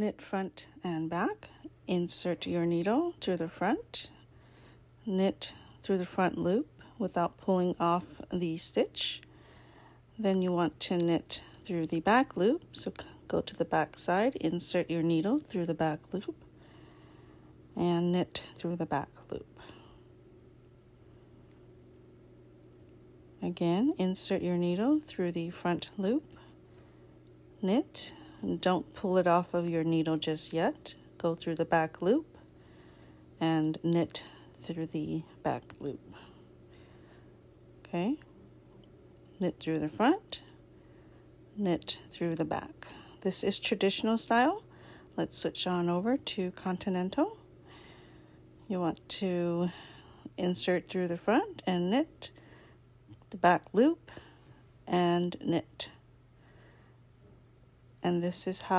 knit front and back, insert your needle through the front, knit through the front loop without pulling off the stitch. Then you want to knit through the back loop, so go to the back side, insert your needle through the back loop, and knit through the back loop. Again, insert your needle through the front loop, knit, don't pull it off of your needle just yet. Go through the back loop and knit through the back loop. Okay, knit through the front, knit through the back. This is traditional style. Let's switch on over to continental. You want to insert through the front and knit the back loop and knit. And this is how